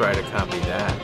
try to copy that.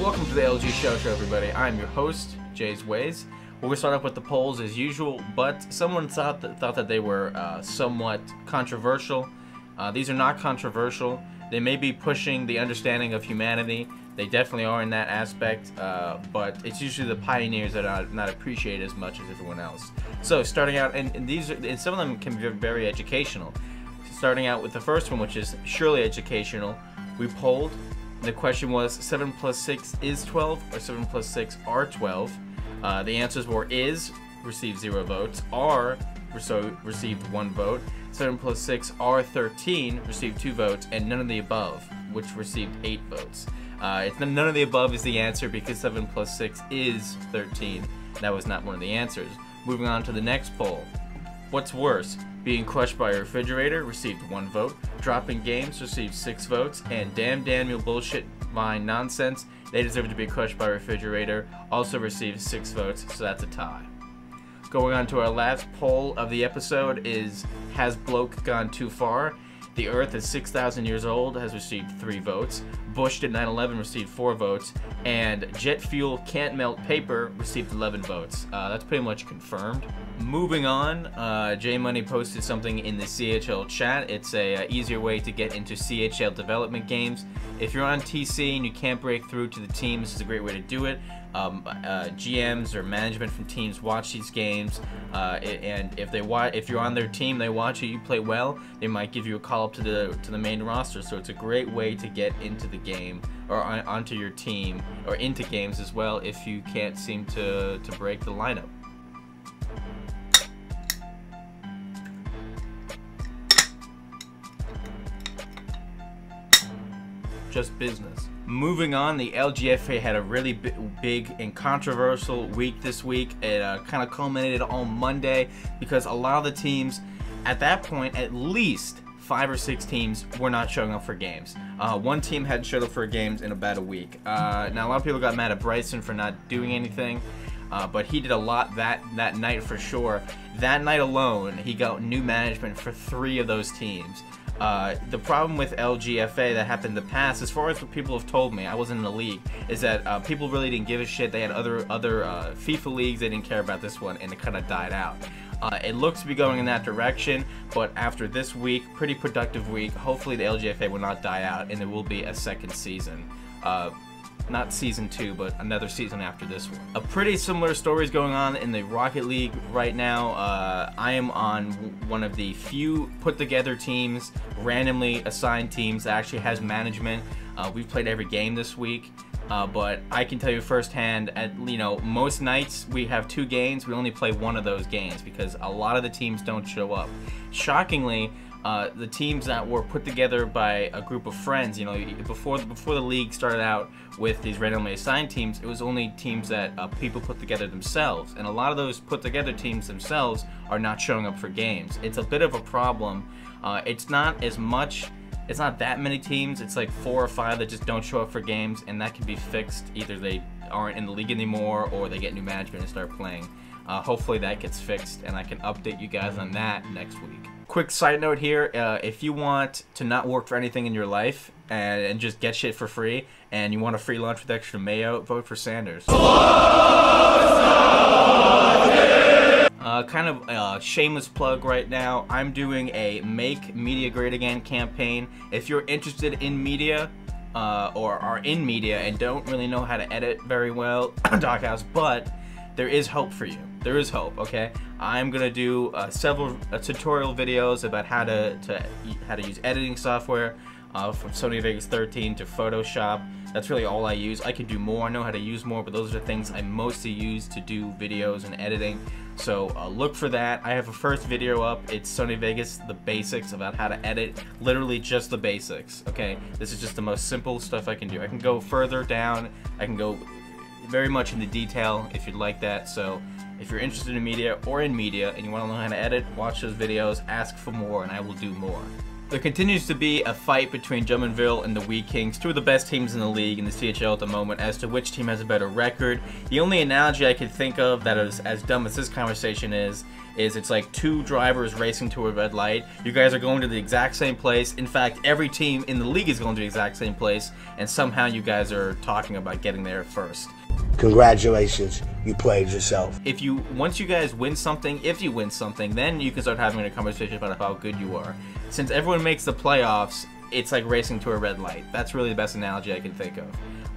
Welcome to the LG Show Show, everybody. I'm your host, Jay's Ways. Gonna start off with the polls as usual, but someone thought that, thought that they were uh, somewhat controversial. Uh, these are not controversial. They may be pushing the understanding of humanity. They definitely are in that aspect, uh, but it's usually the pioneers that are not appreciated as much as everyone else. So, starting out, and, and these, are, and some of them can be very educational. Starting out with the first one, which is surely educational, we polled the question was 7 plus 6 is 12 or 7 plus 6 are 12. Uh, the answers were is received 0 votes, are so received 1 vote, 7 plus 6 are 13 received 2 votes, and none of the above, which received 8 votes. Uh, it's, none of the above is the answer because 7 plus 6 is 13. That was not one of the answers. Moving on to the next poll. What's worse, being crushed by a refrigerator received one vote. Dropping games received six votes. And Damn Daniel Bullshit Vine Nonsense, they deserve to be crushed by refrigerator, also received six votes, so that's a tie. Going on to our last poll of the episode is Has Bloke Gone Too Far? The Earth is 6,000 years old, has received three votes. Bush did 9 11 received four votes. And Jet Fuel Can't Melt Paper received 11 votes. Uh, that's pretty much confirmed. Moving on, uh, J Money posted something in the CHL chat. It's a, uh, easier way to get into CHL development games. If you're on TC and you can't break through to the team, this is a great way to do it um, uh, GMs or management from teams watch these games, uh, and if they watch, if you're on their team, they watch it, you play well, they might give you a call up to the to the main roster. So it's a great way to get into the game or on, onto your team or into games as well if you can't seem to to break the lineup. Just business. Moving on, the LGFA had a really big and controversial week this week. It uh, kind of culminated on Monday because a lot of the teams at that point, at least five or six teams were not showing up for games. Uh, one team hadn't showed up for games in about a week. Uh, now, a lot of people got mad at Bryson for not doing anything. Uh, but he did a lot that that night for sure. That night alone, he got new management for three of those teams. Uh, the problem with LGFA that happened in the past, as far as what people have told me, I wasn't in the league, is that uh, people really didn't give a shit. They had other other uh, FIFA leagues, they didn't care about this one, and it kind of died out. Uh, it looks to be going in that direction, but after this week, pretty productive week, hopefully the LGFA will not die out, and there will be a second season. Uh, not season two, but another season after this one. A pretty similar story is going on in the Rocket League right now. Uh, I am on one of the few put together teams, randomly assigned teams that actually has management. Uh, we've played every game this week. Uh, but I can tell you firsthand, at you know most nights we have two games. We only play one of those games because a lot of the teams don't show up. Shockingly, uh, the teams that were put together by a group of friends. You know, before before the league started out with these randomly assigned teams, it was only teams that uh, people put together themselves, and a lot of those put together teams themselves are not showing up for games. It's a bit of a problem. Uh, it's not as much. It's not that many teams. It's like four or five that just don't show up for games, and that can be fixed. Either they aren't in the league anymore, or they get new management and start playing. Uh, hopefully that gets fixed, and I can update you guys on that next week quick side note here uh, if you want to not work for anything in your life and, and, just get shit for free and you want a free lunch with extra mayo vote for sanders uh, kind of a shameless plug right now. I'm doing a make media great again campaign. If you're interested in media uh, or are in media and don't really know how to edit very well doghouse but there is hope for you. There is hope okay? I'm gonna do uh, several uh, tutorial videos about how to, to how to use editing software uh, from Sony Vegas 13 to Photoshop that's really all I use. I can do more. I know how to use more but those are the things I mostly use to do videos and editing. So uh, look for that. I have a first video up. It's Sony Vegas the basics about how to edit. Literally just the basics okay? This is just the most simple stuff I can do. I can go further down. I can go very much into detail if you'd like that. So If you're interested in media or in media and you want to learn how to edit, watch those videos, ask for more, and I will do more. There continues to be a fight between Drummondville and the Wee Kings, two of the best teams in the league in the CHL at the moment, as to which team has a better record. The only analogy I could think of that is as dumb as this conversation is, is it's like two drivers racing to a red light. You guys are going to the exact same place. In fact, every team in the league is going to the exact same place, and somehow you guys are talking about getting there first. Congratulations, you played yourself. If you once you guys win something, if you win something, then you can start having a conversation about how good you are. Since everyone makes the playoffs, it's like racing to a red light. That's really the best analogy I can think of.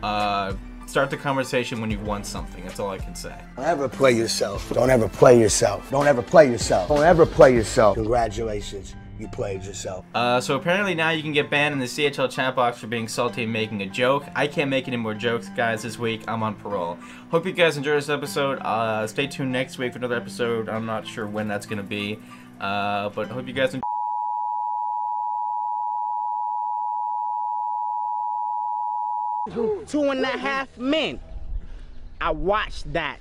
Uh, start the conversation when you've won something. That's all I can say. Don't ever play yourself. Don't ever play yourself. Don't ever play yourself. Don't ever play yourself. Congratulations, you played yourself. Uh, so apparently now you can get banned in the CHL chat box for being salty and making a joke. I can't make any more jokes, guys, this week. I'm on parole. Hope you guys enjoyed this episode. Uh, stay tuned next week for another episode. I'm not sure when that's going to be. Uh, but hope you guys enjoy. Two and a half men. I watched that.